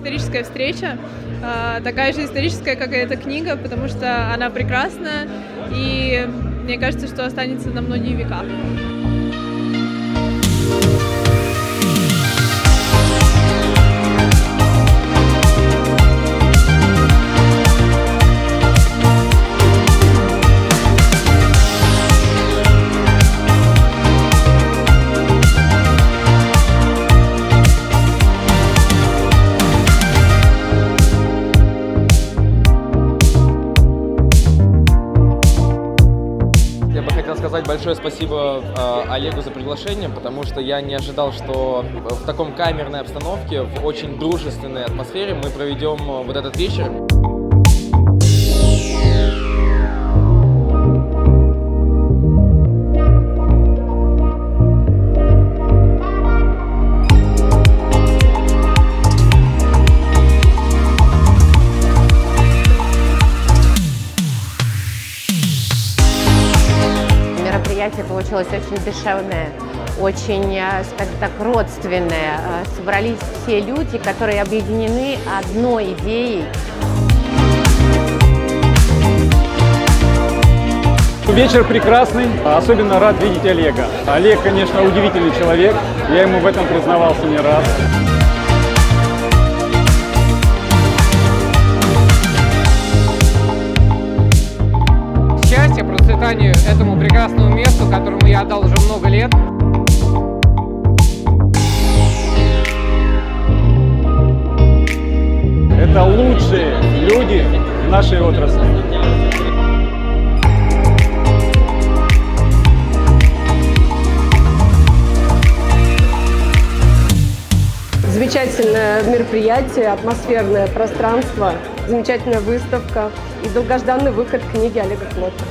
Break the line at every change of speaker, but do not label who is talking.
историческая встреча, а, такая же историческая, как и эта книга, потому что она прекрасна, и мне кажется, что останется на многие века.
Хотел сказать большое спасибо э, Олегу за приглашение, потому что я не ожидал, что в таком камерной обстановке, в очень дружественной атмосфере мы проведем э, вот этот вечер.
Мероприятие получилось очень душевное, очень, э, скажем так, родственное. Э, Собрались все люди, которые объединены одной идеей.
Вечер прекрасный, особенно рад видеть Олега. Олег, конечно, удивительный человек, я ему в этом признавался не раз.
Этому прекрасному месту, которому я отдал уже много лет.
Это лучшие люди в нашей отрасли.
Замечательное мероприятие, атмосферное пространство, замечательная выставка и долгожданный выход книги Олега Клота.